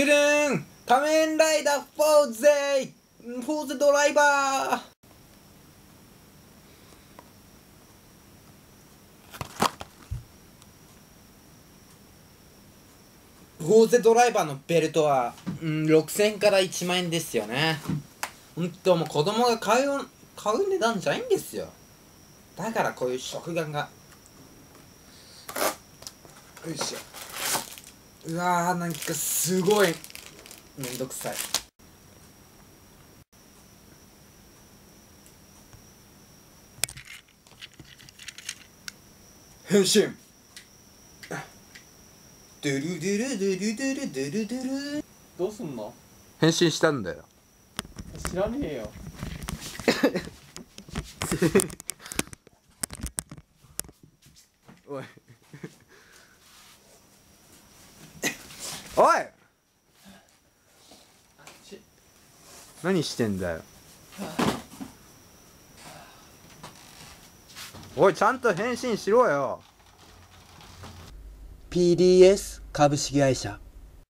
トゥルーン仮面ライダーフォーゼフォーゼドライバー。フォーゼドライバーのベルトは、うん、6000から1万円ですよね。ほんともう子供が買う買う値段じゃないんですよ。だからこういう食玩が。よいしょ。うわーなんかすごい。めんどくさい。変身。ドゥルドゥルドゥルドゥルドゥル。ドゥルどうすんの？変身したんだよ。知らねえよ。おいおい！ち。何してんだよ。おいちゃんと返信しろよ。PDS 株式会社